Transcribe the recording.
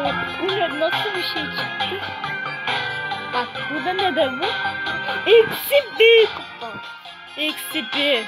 Ee, bu ne nasıl bir şey çıktı? Bak burada ne de bu? Eksi bir. Eksi bir.